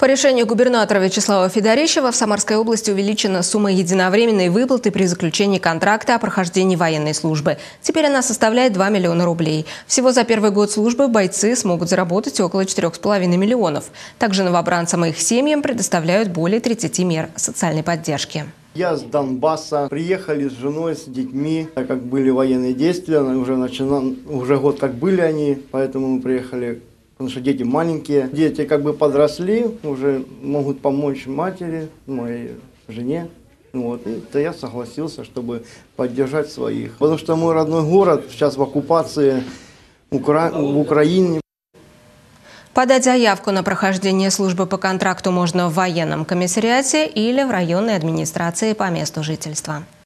По решению губернатора Вячеслава Федорищева в Самарской области увеличена сумма единовременной выплаты при заключении контракта о прохождении военной службы. Теперь она составляет 2 миллиона рублей. Всего за первый год службы бойцы смогут заработать около 4,5 миллионов. Также новобранцам и их семьям предоставляют более 30 мер социальной поддержки. Я с Донбасса. Приехали с женой, с детьми, так как были военные действия, уже, начинал, уже год как были они, поэтому мы приехали, потому что дети маленькие. Дети как бы подросли, уже могут помочь матери, моей жене. Вот, и то я согласился, чтобы поддержать своих. Потому что мой родной город сейчас в оккупации Укра... в Украине. Подать заявку на прохождение службы по контракту можно в военном комиссариате или в районной администрации по месту жительства.